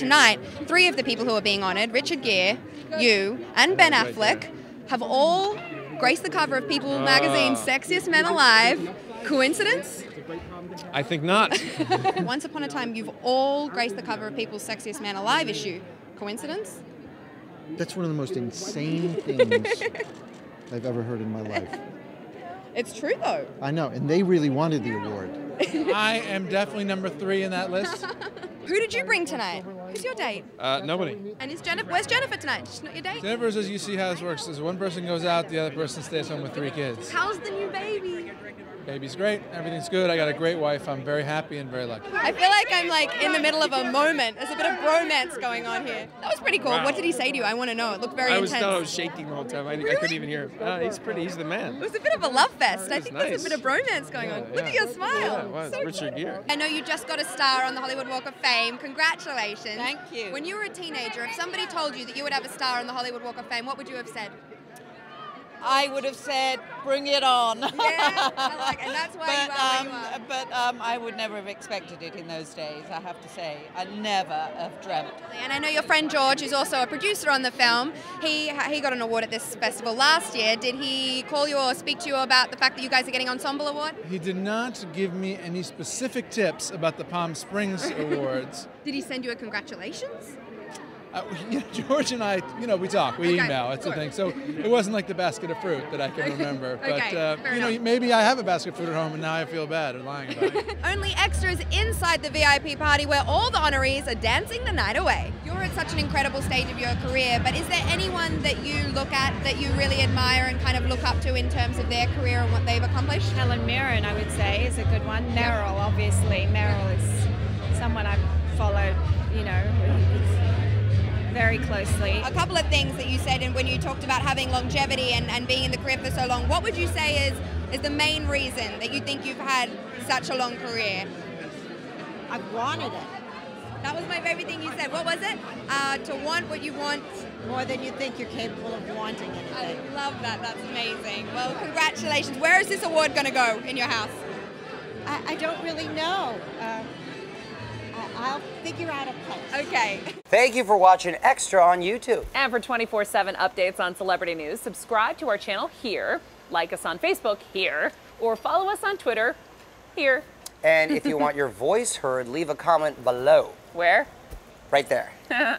tonight, three of the people who are being honoured, Richard Gere, you, and Ben Affleck, have all graced the cover of People ah. magazine's Sexiest Men Alive. Coincidence? I think not. Once upon a time, you've all graced the cover of People's Sexiest Man Alive issue. Coincidence? That's one of the most insane things I've ever heard in my life. It's true though. I know, and they really wanted the award. I am definitely number three in that list. Who did you bring tonight? Who's your date? Uh, nobody. And is Jennifer? Where's Jennifer tonight? She's not your date. Jennifer says you see how this works. Is one person goes out, the other person stays home with three kids. How's the new baby? Baby's great. Everything's good. I got a great wife. I'm very happy and very lucky. I feel like I'm like in the middle of a moment. There's a bit of bromance going on here. That was pretty cool. Wow. What did he say to you? I want to know. It looked very I was, intense. no, I was shaking the whole time. I, I couldn't even hear him. Uh, he's pretty. He's the man. It was a bit of a love fest. I It's think there's nice. a bit of bromance going on. Yeah, Look at your smile. Yeah, it was. So Richard Gere. I know you just got a star on the Hollywood Walk of Fame. Congratulations. Thank you. When you were a teenager, if somebody told you that you would have a star on the Hollywood Walk of Fame, what would you have said? I would have said, bring it on. Yeah, I like, and that's why but, you are um, where you are. But um, I would never have expected it in those days, I have to say. I never have dreamt. And I know your friend George, who's also a producer on the film, he he got an award at this festival last year. Did he call you or speak to you about the fact that you guys are getting Ensemble Award? He did not give me any specific tips about the Palm Springs Awards. Did he send you a congratulations? Uh, you know, George and I, you know, we talk, we Okay, email. It's the sure. thing. So it wasn't like the basket of fruit that I can remember. Okay, but uh, fair you know, maybe I have a basket of fruit at home, and now I feel bad at lying about it. Only extras inside the VIP party where all the honorees are dancing the night away. You're at such an incredible stage of your career, but is there anyone that you look at that you really admire and kind of look up to in terms of their career and what they've accomplished? Helen Mirren, I would say, is a good one. Meryl, obviously. Meryl is someone I've followed, you know, very closely. A couple of things that you said and when you talked about having longevity and, and being in the career for so long, what would you say is, is the main reason that you think you've had such a long career? I wanted it That was my favorite thing you said. What was it? Uh, to want what you want. more than you think you're capable of wanting It. I love that. That's amazing. Well, congratulations. Where is this award going to go in your house? I, I don't really know. Uh, I, I'll figure out a place. Okay. Thank you for watching Extra on YouTube. And for 24 7 updates on celebrity news, subscribe to our channel here, like us on Facebook here, or follow us on Twitter here. And if you want your voice heard, leave a comment below, Where? right there.